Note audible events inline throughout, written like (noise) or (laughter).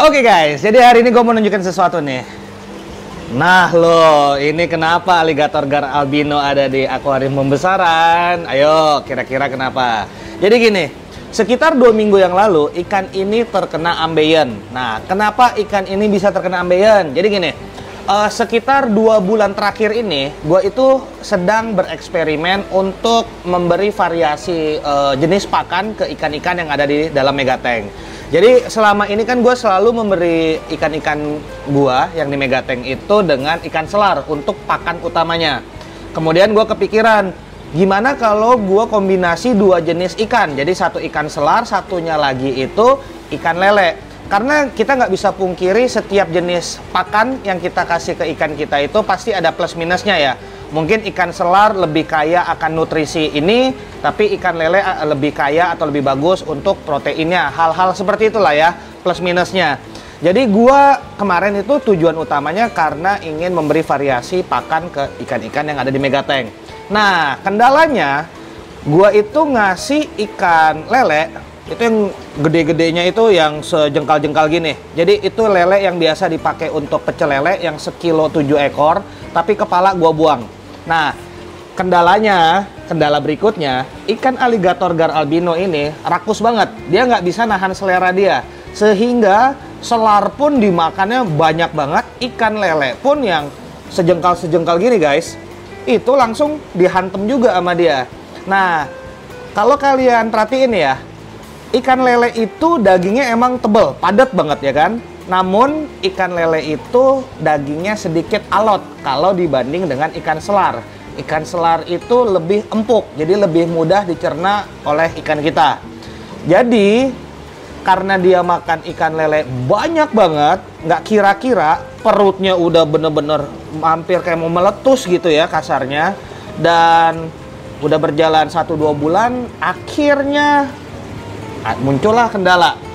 Oke guys, jadi hari ini gue mau nunjukin sesuatu nih. Nah lo, ini kenapa alligator gar albino ada di akuarium pembesaran? Ayo, kira-kira kenapa? Jadi gini, sekitar dua minggu yang lalu ikan ini terkena ambeien. Nah, kenapa ikan ini bisa terkena ambeien? Jadi gini, uh, sekitar dua bulan terakhir ini, gue itu sedang bereksperimen untuk memberi variasi uh, jenis pakan ke ikan-ikan yang ada di dalam megatank. Jadi selama ini kan gue selalu memberi ikan-ikan gue yang di megatank itu dengan ikan selar untuk pakan utamanya. Kemudian gue kepikiran, gimana kalau gue kombinasi dua jenis ikan? Jadi satu ikan selar, satunya lagi itu ikan lele. Karena kita nggak bisa pungkiri setiap jenis pakan yang kita kasih ke ikan kita itu pasti ada plus minusnya ya mungkin ikan selar lebih kaya akan nutrisi ini, tapi ikan lele eh, lebih kaya atau lebih bagus untuk proteinnya. Hal-hal seperti itulah ya, plus minusnya. Jadi gua kemarin itu tujuan utamanya karena ingin memberi variasi pakan ke ikan-ikan yang ada di Megatank. Nah, kendalanya gua itu ngasih ikan lele itu yang gede-gedenya itu yang sejengkal-jengkal gini. Jadi itu lele yang biasa dipakai untuk pecel lele yang sekilo 7 ekor, tapi kepala gua buang. Nah, kendalanya, kendala berikutnya, ikan aligator gar albino ini rakus banget. Dia nggak bisa nahan selera dia. Sehingga selar pun dimakannya banyak banget. Ikan lele pun yang sejengkal-sejengkal gini guys, itu langsung dihantem juga sama dia. Nah, kalau kalian perhatiin ya, ikan lele itu dagingnya emang tebel, padat banget ya kan? Namun ikan lele itu dagingnya sedikit alot kalau dibanding dengan ikan selar. Ikan selar itu lebih empuk, jadi lebih mudah dicerna oleh ikan kita. Jadi karena dia makan ikan lele banyak banget, nggak kira-kira perutnya udah bener-bener hampir kayak mau meletus gitu ya kasarnya. Dan udah berjalan 1-2 bulan, akhirnya muncullah kendala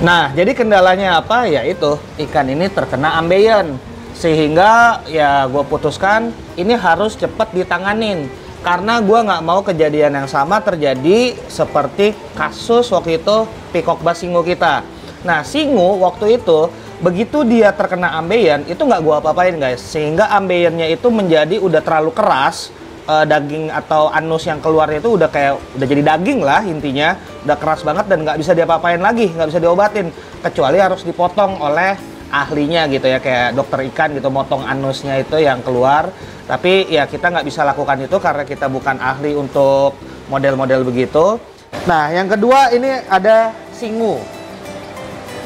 Nah, jadi kendalanya apa? Ya itu, ikan ini terkena ambeien. Sehingga ya gue putuskan ini harus cepat ditanganin. Karena gue nggak mau kejadian yang sama terjadi seperti kasus waktu itu pikok basingo kita. Nah, singu waktu itu begitu dia terkena ambeien itu nggak gue apa-apain guys. Sehingga ambeiennya itu menjadi udah terlalu keras uh, daging atau anus yang keluar itu udah kayak udah jadi daging lah intinya. Udah keras banget dan nggak bisa diapa-apain lagi nggak bisa diobatin. Kecuali harus dipotong oleh ahlinya gitu ya kayak dokter ikan gitu motong anusnya itu yang keluar. Tapi ya kita nggak bisa lakukan itu karena kita bukan ahli untuk model-model begitu. Nah yang kedua ini ada singu.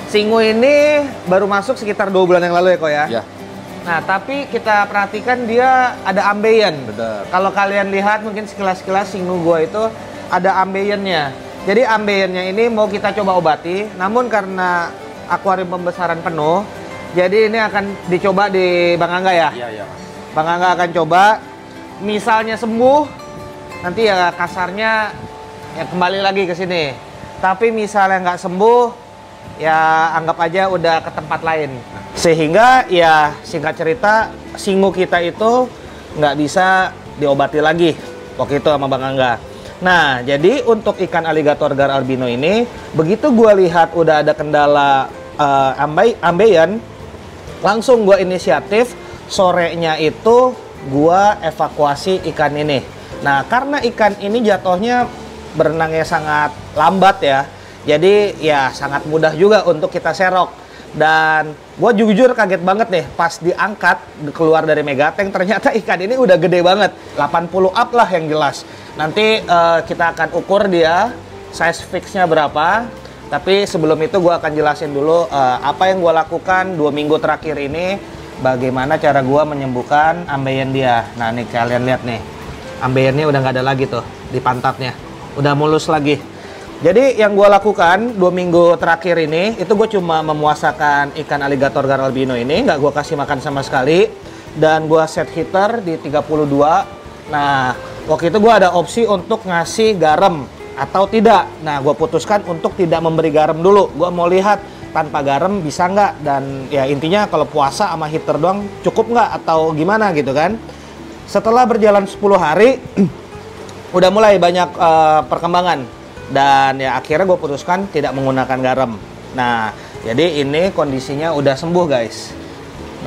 Singu ini baru masuk sekitar dua bulan yang lalu ya kok ya, ya Nah, tapi kita perhatikan dia ada ambeien. Kalau kalian lihat mungkin sekilas-sekilas singu gua itu ada ambeiennya. Jadi ambeiennya ini mau kita coba obati, namun karena akuarium pembesaran penuh, jadi ini akan dicoba di Bang Angga ya. Iya, iya. Bang Angga akan coba misalnya sembuh, nanti ya kasarnya ya kembali lagi ke sini. Tapi misalnya nggak sembuh, ya anggap aja udah ke tempat lain. Sehingga ya singkat cerita singu kita itu nggak bisa diobati lagi waktu itu sama Bang Angga. Nah, jadi untuk ikan aligator gar albino ini, begitu gue lihat udah ada kendala uh, ambai, ambeien, langsung gue inisiatif sorenya itu gue evakuasi ikan ini. Nah, karena ikan ini jatuhnya berenangnya sangat lambat ya, jadi ya sangat mudah juga untuk kita serok. Dan gue jujur kaget banget nih pas diangkat keluar dari Megatank ternyata ikan ini udah gede banget. 80 up lah yang jelas. Nanti uh, kita akan ukur dia size fixnya berapa. Tapi sebelum itu gue akan jelasin dulu uh, apa yang gue lakukan dua minggu terakhir ini. Bagaimana cara gue menyembuhkan ambeien dia. Nah nih kalian lihat nih ambeiennya udah nggak ada lagi tuh di pantatnya. Udah mulus lagi jadi yang gue lakukan dua minggu terakhir ini itu gue cuma memuasakan ikan aligator gar albino ini nggak gue kasih makan sama sekali dan gue set heater di 32. Nah waktu itu gue ada opsi untuk ngasih garam atau tidak. Nah gue putuskan untuk tidak memberi garam dulu. Gue mau lihat tanpa garam bisa nggak dan ya intinya kalau puasa sama heater doang cukup nggak atau gimana gitu kan. Setelah berjalan 10 hari (clears throat) udah mulai banyak uh, perkembangan dan ya akhirnya gue putuskan tidak menggunakan garam. Nah Jadi ini kondisinya udah sembuh guys.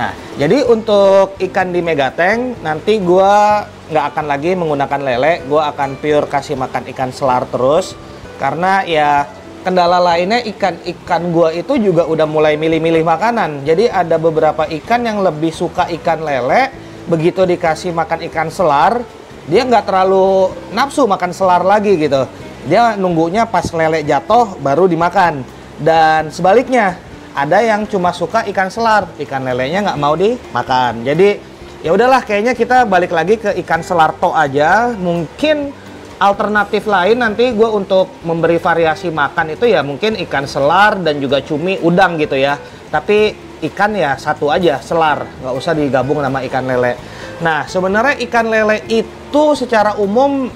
Nah, jadi untuk ikan di megateng nanti gua nggak akan lagi menggunakan lele, gua akan pure kasih makan ikan selar terus karena ya kendala lainnya ikan-ikan gua itu juga udah mulai milih-milih makanan. Jadi ada beberapa ikan yang lebih suka ikan lele, begitu dikasih makan ikan selar, dia nggak terlalu nafsu makan selar lagi gitu. Dia nunggunya pas lele jatuh baru dimakan. Dan sebaliknya, ada yang cuma suka ikan selar, ikan lelenya nggak mau dimakan. Jadi ya udahlah, kayaknya kita balik lagi ke ikan selar to aja. Mungkin alternatif lain nanti gue untuk memberi variasi makan itu ya mungkin ikan selar dan juga cumi udang gitu ya. Tapi ikan ya satu aja selar, nggak usah digabung sama ikan lele. Nah sebenarnya ikan lele itu secara umum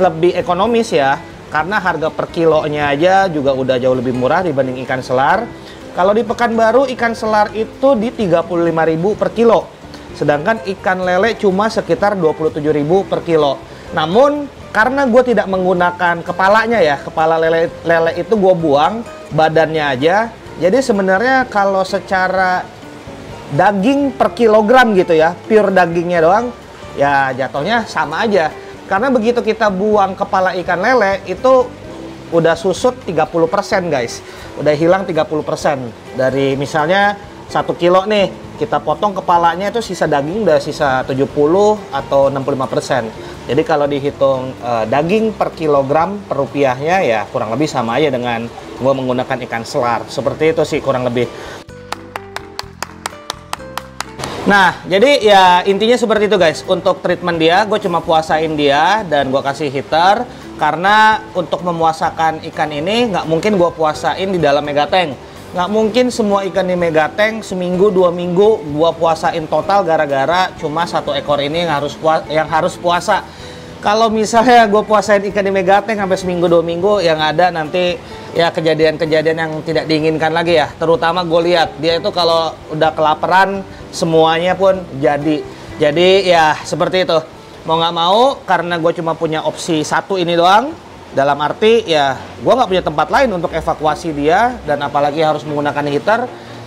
lebih ekonomis ya karena harga per kilonya aja juga udah jauh lebih murah dibanding ikan selar. Kalau di Pekanbaru ikan selar itu di 35.000 per kilo. Sedangkan ikan lele cuma sekitar 27.000 per kilo. Namun karena gue tidak menggunakan kepalanya ya, kepala lele lele itu gue buang, badannya aja. Jadi sebenarnya kalau secara daging per kilogram gitu ya, pure dagingnya doang, ya jatuhnya sama aja. Karena begitu kita buang kepala ikan lele itu udah susut 30% guys. Udah hilang 30% dari misalnya satu kilo nih kita potong kepalanya itu sisa daging udah sisa 70 atau 65% jadi kalau dihitung uh, daging per kilogram per rupiahnya ya kurang lebih sama aja dengan gue menggunakan ikan selar. Seperti itu sih kurang lebih Nah, jadi ya intinya seperti itu guys. Untuk treatment dia, gue cuma puasain dia dan gue kasih heater karena untuk memuasakan ikan ini nggak mungkin gue puasain di dalam megateng. Nggak mungkin semua ikan di megateng seminggu dua minggu gue puasain total gara-gara cuma satu ekor ini yang harus puasa, yang harus puasa. Kalau misalnya gue puasain ikan di megateng sampai seminggu dua minggu, yang ada nanti ya kejadian-kejadian yang tidak diinginkan lagi ya. Terutama gue lihat dia itu kalau udah kelaparan semuanya pun jadi. Jadi ya seperti itu. Mau nggak mau karena gue cuma punya opsi satu ini doang. Dalam arti ya gue nggak punya tempat lain untuk evakuasi dia dan apalagi harus menggunakan heater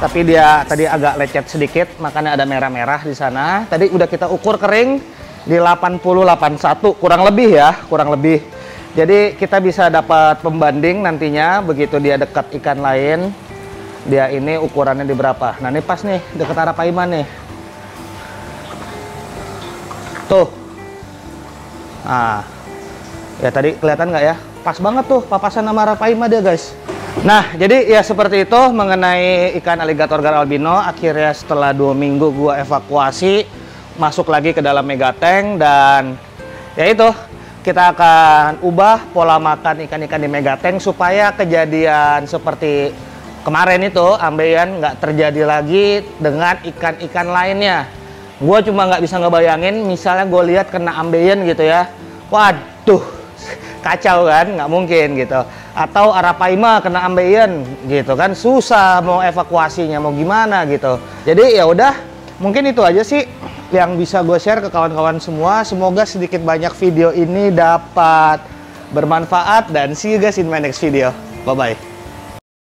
Tapi dia tadi agak lecet sedikit Makanya ada merah-merah di sana tadi udah kita ukur kering di 8081 kurang lebih ya, kurang lebih. Jadi kita bisa dapat pembanding nantinya begitu dia dekat ikan lain. Dia ini ukurannya di berapa? Nah, ini pas nih dekat Arapaiman nih. Tuh. Nah. Ya tadi kelihatan nggak ya? Pas banget tuh papasan nama Arapaima dia, guys. Nah, jadi ya seperti itu mengenai ikan aligator gar albino. Akhirnya setelah dua minggu gua evakuasi, masuk lagi ke dalam megateng dan ya itu kita akan ubah pola makan ikan-ikan di megateng supaya kejadian seperti kemarin itu ambeien nggak terjadi lagi dengan ikan-ikan lainnya. Gue cuma nggak bisa ngebayangin, misalnya gue lihat kena ambeien gitu ya, waduh kacau kan, nggak mungkin gitu. Atau Arapaima kena ambeien gitu kan. Susah mau evakuasinya mau gimana gitu. Jadi ya udah mungkin itu aja sih yang bisa gue share ke kawan-kawan semua. Semoga sedikit banyak video ini dapat bermanfaat. Dan see you guys in my next video. Bye bye